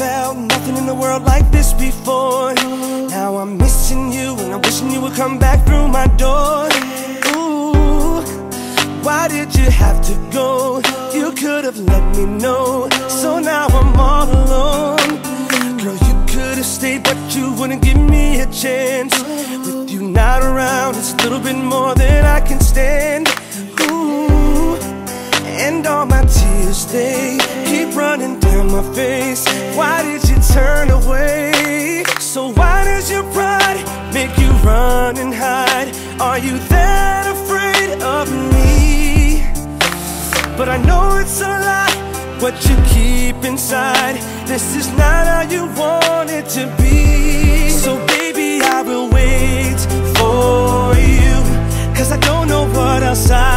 felt nothing in the world like this before. Now I'm missing you and I'm wishing you would come back through my door. Ooh, why did you have to go? You could have let me know. So now I'm all alone. Girl, you could have stayed, but you wouldn't give me a chance. With you not around, it's a little bit more than I can stand. And all my tears they keep running down my face. Why did you turn away? So why does your pride make you run and hide? Are you that afraid of me? But I know it's a lie, what you keep inside. This is not how you want it to be. So baby, I will wait for you. Cause I don't know what else I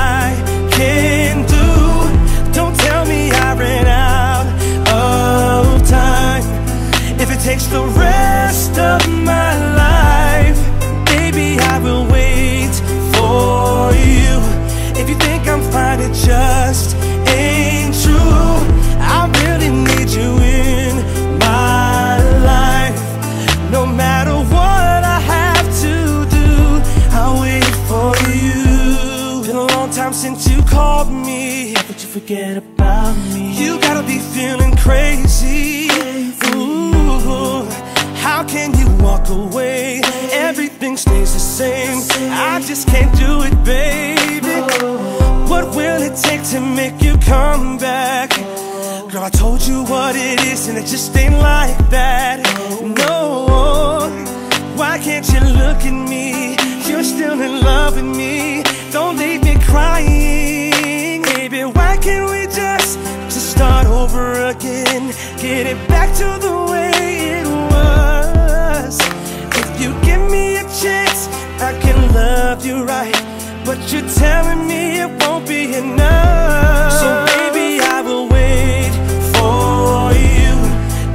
forget about me You gotta be feeling crazy. Ooh, how can you walk away? Everything stays the same. I just can't do it, baby. What will it take to make you come back? Girl, I told you what it is, and it just ain't like that. No, why can't you look at me? You're still in love with me. Love you right. But you're telling me it won't be enough. So baby, I will wait for you.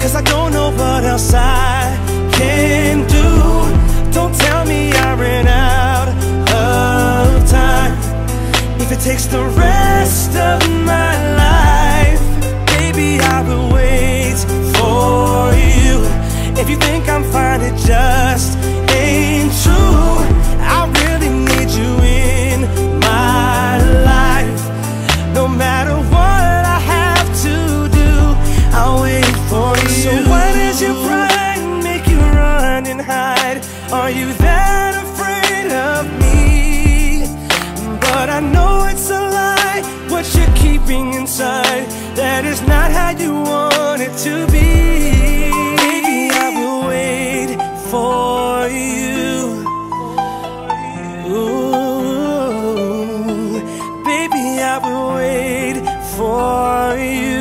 Cause I don't know what else I can do. Don't tell me I ran out of time. If it takes the rest of my life, baby, I will wait for you. If you think I'm fine, it just that afraid of me? But I know it's a lie, what you're keeping inside. That is not how you want it to be. Baby, I will wait for you. Ooh, baby, I will wait for you.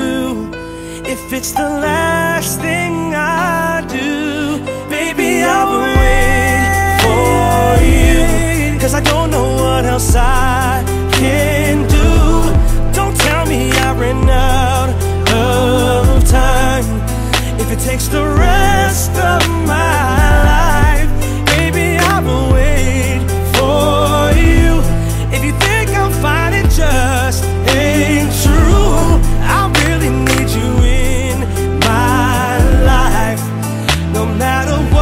If it's the last thing I do, baby, I will. Cause I don't know what else I can do. Don't tell me I ran out of time. If it takes the rest of my life Baby, I will wait for you. If you think I'm fine, it just ain't true. I really need you in my life. No matter what